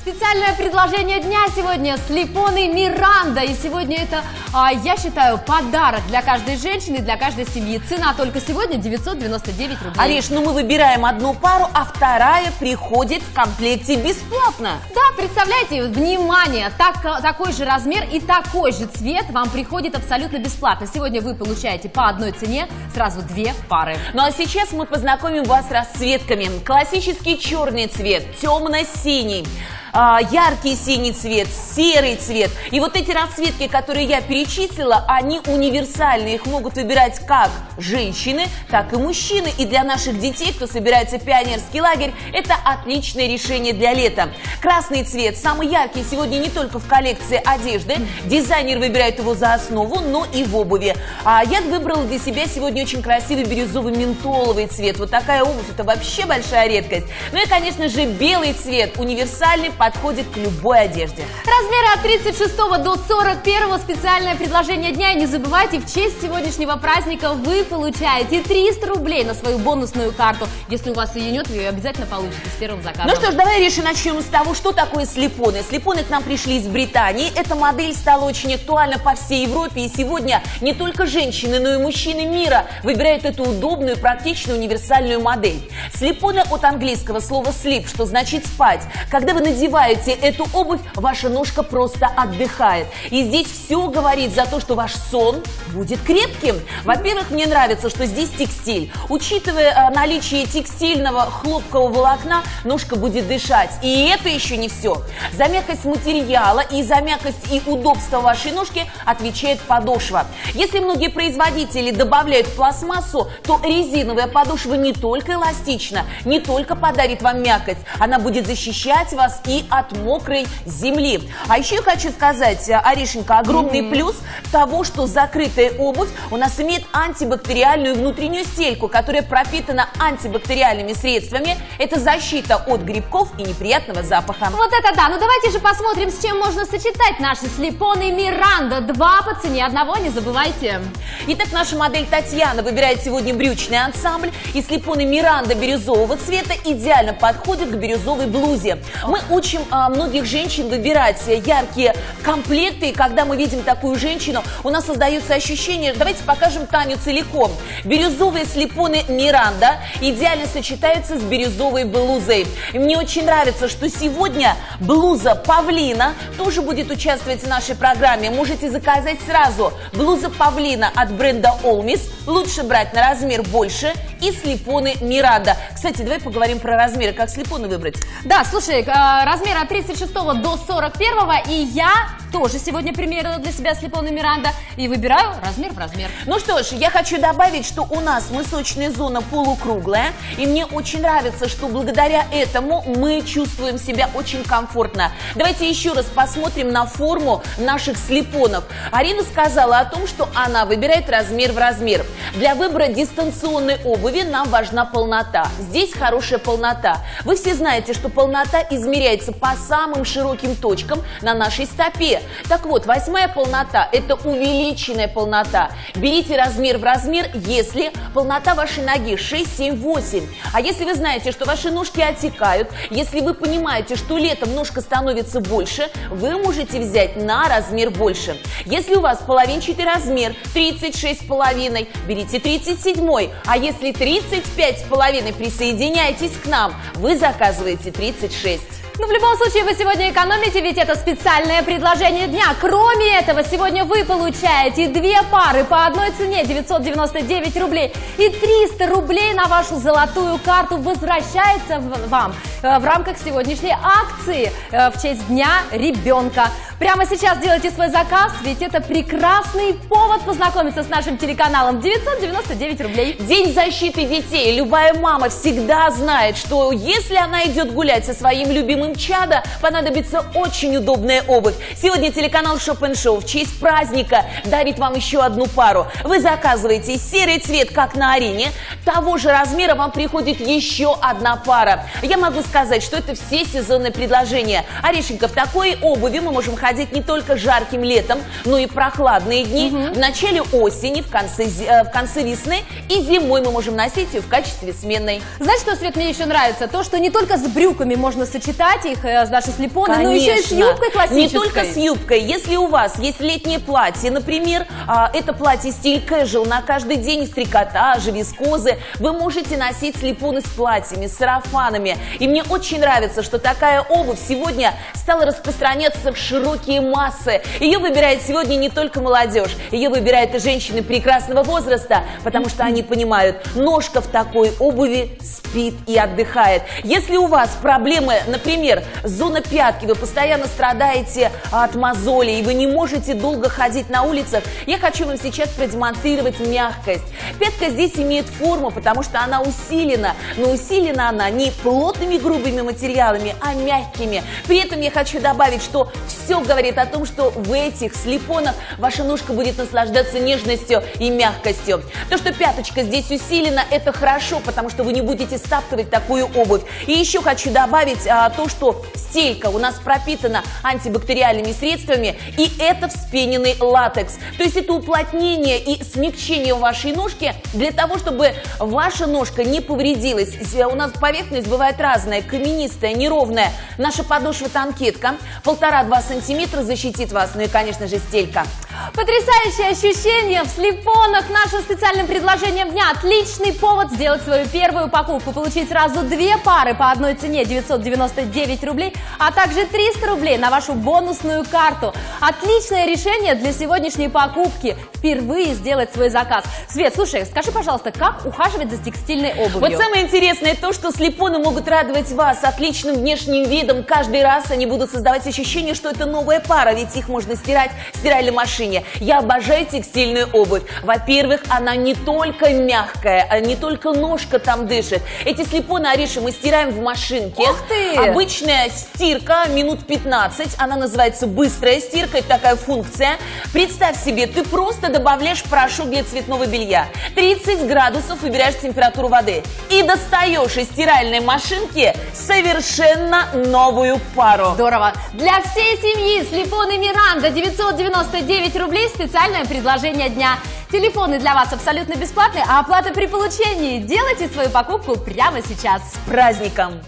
Специальное предложение дня сегодня с Липоной Миранда. И сегодня это, а, я считаю, подарок для каждой женщины, для каждой семьи. Цена только сегодня 999 рублей. Ариш, ну мы выбираем одну пару, а вторая приходит в комплекте бесплатно. Да, представляете, внимание, так, такой же размер и такой же цвет вам приходит абсолютно бесплатно. Сегодня вы получаете по одной цене сразу две пары. Ну а сейчас мы познакомим вас с расцветками. Классический черный цвет, темно-синий а, яркий синий цвет, серый цвет. И вот эти расцветки, которые я перечислила, они универсальны. Их могут выбирать как женщины, так и мужчины. И для наших детей, кто собирается в пионерский лагерь, это отличное решение для лета. Красный цвет самый яркий сегодня не только в коллекции одежды. Дизайнер выбирает его за основу, но и в обуви. А я выбрала для себя сегодня очень красивый бирюзовый ментоловый цвет. Вот такая обувь, это вообще большая редкость. Ну и, конечно же, белый цвет, универсальный, подходит к любой одежде. Размеры от 36 до 41 специальное предложение дня. И не забывайте, в честь сегодняшнего праздника вы получаете 300 рублей на свою бонусную карту. Если у вас ее нет, вы ее обязательно получите с первым заказом. Ну что ж, давай, Риша, начнем с того, что такое слепоны. Слепоны к нам пришли из Британии. Эта модель стала очень актуальна по всей Европе. И сегодня не только женщины, но и мужчины мира выбирают эту удобную, практичную, универсальную модель. Слепоны от английского слова sleep, что значит спать. Когда вы надеваете надеваете эту обувь, ваша ножка просто отдыхает. И здесь все говорит за то, что ваш сон будет крепким. Во-первых, мне нравится, что здесь текстиль. Учитывая э, наличие текстильного хлопкового волокна, ножка будет дышать. И это еще не все. За мягкость материала и за мягкость и удобство вашей ножки отвечает подошва. Если многие производители добавляют пластмассу, то резиновая подошва не только эластична, не только подарит вам мягкость, она будет защищать вас и от мокрой земли. А еще я хочу сказать, э, Аришенька, огромный mm-hmm. плюс того, что закрытая обувь у нас имеет антибактериальную внутреннюю стельку, которая пропитана антибактериальными средствами. Это защита от грибков и неприятного запаха. Вот это да! Ну давайте же посмотрим, с чем можно сочетать наши слепоны Миранда. Два по цене одного, не забывайте. Итак, наша модель Татьяна выбирает сегодня брючный ансамбль. И слепоны Миранда бирюзового цвета идеально подходят к бирюзовой блузе. Мы учим учим а, многих женщин выбирать яркие комплекты. И когда мы видим такую женщину, у нас создается ощущение, давайте покажем Таню целиком. Бирюзовые слепоны Миранда идеально сочетаются с бирюзовой блузой. И мне очень нравится, что сегодня блуза Павлина тоже будет участвовать в нашей программе. Можете заказать сразу. Блуза Павлина от бренда Olmis. Лучше брать на размер больше. И слепоны Миранда. Кстати, давай поговорим про размеры. Как слепоны выбрать? Да, слушай, а, размера от 36 до 41, и я тоже сегодня примерила для себя слепоны Миранда и выбираю размер в размер. Ну что ж, я хочу добавить, что у нас мысочная зона полукруглая, и мне очень нравится, что благодаря этому мы чувствуем себя очень комфортно. Давайте еще раз посмотрим на форму наших слепонов. Арина сказала о том, что она выбирает размер в размер. Для выбора дистанционной обуви нам важна полнота. Здесь хорошая полнота. Вы все знаете, что полнота измеряется по самым широким точкам на нашей стопе. Так вот, восьмая полнота – это увеличенная полнота. Берите размер в размер, если полнота вашей ноги 6, 7, 8. А если вы знаете, что ваши ножки отекают, если вы понимаете, что летом ножка становится больше, вы можете взять на размер больше. Если у вас половинчатый размер 36,5, берите 37. А если 35,5, присоединяйтесь к нам. Вы заказываете 36. Но ну, в любом случае вы сегодня экономите, ведь это специальное предложение дня. Кроме этого, сегодня вы получаете две пары по одной цене 999 рублей и 300 рублей на вашу золотую карту возвращается вам э, в рамках сегодняшней акции э, в честь Дня ребенка. Прямо сейчас делайте свой заказ, ведь это прекрасный повод познакомиться с нашим телеканалом 999 рублей. День защиты детей. Любая мама всегда знает, что если она идет гулять со своим любимым чада понадобится очень удобная обувь. Сегодня телеканал Шоп Шоу в честь праздника дарит вам еще одну пару. Вы заказываете серый цвет, как на арене. Того же размера вам приходит еще одна пара. Я могу сказать, что это все сезонные предложения. Орешенька, в такой обуви мы можем ходить не только жарким летом, но и прохладные дни. Угу. В начале осени, в конце, э, в конце весны и зимой мы можем носить ее в качестве сменной. Знаешь, что, Свет, мне еще нравится? То, что не только с брюками можно сочетать, платьях э, наши слепоны, но еще и с юбкой классической. Не только с юбкой. Если у вас есть летнее платье, например, а, это платье стиль casual на каждый день из трикотажа, вискозы, вы можете носить слепоны с платьями, с сарафанами. И мне очень нравится, что такая обувь сегодня стала распространяться в широкие массы. Ее выбирает сегодня не только молодежь, ее выбирают и женщины прекрасного возраста, потому что они понимают, ножка в такой обуви спит и отдыхает. Если у вас проблемы, например, зона пятки, вы постоянно страдаете от мозолей, и вы не можете долго ходить на улицах, я хочу вам сейчас продемонстрировать мягкость. Пятка здесь имеет форму, потому что она усилена, но усилена она не плотными грубыми материалами, а мягкими. При этом я хочу добавить, что все говорит о том, что в этих слепонах ваша ножка будет наслаждаться нежностью и мягкостью. То, что пяточка здесь усилена, это хорошо, потому что вы не будете стаптывать такую обувь. И еще хочу добавить а, то, что стелька у нас пропитана антибактериальными средствами, и это вспененный латекс. То есть это уплотнение и смягчение вашей ножки для того, чтобы ваша ножка не повредилась. У нас поверхность бывает разная, каменистая, неровная. Наша подошва танкетка, полтора-два сантиметра защитит вас. Ну и, конечно же, стелька. Потрясающее ощущение в слепонах. Нашим специальным предложением дня отличный повод сделать свою первую покупку. Получить сразу две пары по одной цене 999 рублей, а также 300 рублей на вашу бонусную карту. Отличное решение для сегодняшней покупки. Впервые сделать свой заказ. Свет, слушай, скажи, пожалуйста, как ухаживать за текстильной обувью? Вот самое интересное то, что слепоны могут радовать вас отличным внешним видом. Каждый раз они будут создавать ощущение, что это новая пара, ведь их можно стирать в стиральной машине. Я обожаю текстильную обувь. Во-первых, она не только мягкая, а не только ножка там дышит. Эти слепоны, Ариша, мы стираем в машинке. Ух ты! Обычная стирка минут 15. Она называется быстрая стирка. Это такая функция. Представь себе, ты просто добавляешь порошок для цветного белья. 30 градусов выбираешь температуру воды. И достаешь из стиральной машинки совершенно новую пару. Здорово. Для всей семьи слепоны Миранда 999 рублей специальное предложение дня. Телефоны для вас абсолютно бесплатные, а оплата при получении. Делайте свою покупку прямо сейчас. С праздником!